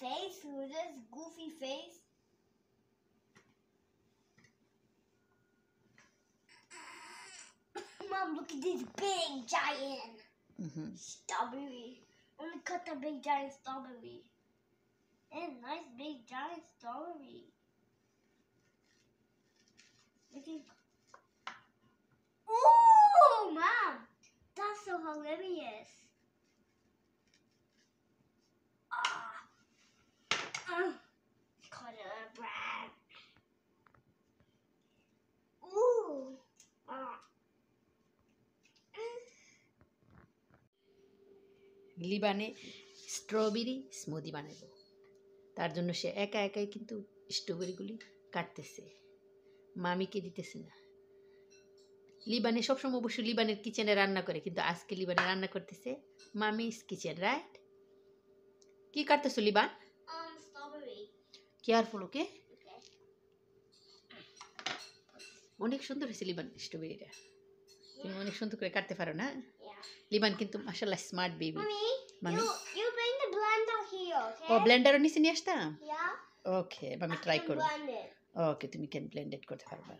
face with this goofy face? Mom, look at this big giant Mhm. strawberry. I'm gonna cut the big giant strawberry. And nice big giant strawberry. Look at লিবানে strawberry smoothie বানাবো। তার জন্য সে একা একাই কিন্তু স্ট্রবেরিগুলি কাটতেছে। মামিকে দিতেছে না। লিবানে সবসময় অবশ্য লিবানের কিচেনে রান্না করে কিন্তু আজকে লিবানে রান্না করতেছে মামিস কিচেন রাইট কি কাটতেছো লিবান? Um. কেয়ারফুল ওকে অনেক সুন্দর হয়েছে লিবান স্ট্রবেরিটা। তুমি অনেক সুন্দর করে কাটতে পারো না? লিমান লিবান কিন্তু মাসাল্লাহ স্মার্ট বেবি মানে you bring the blender here okay ও ব্লেন্ডারও নিচে নিয়ে আসতাম? ইয়া ওকে আমি ট্রাই করব ওকে তুমি ক্যান ব্লেন্ডেড করতে পারবা।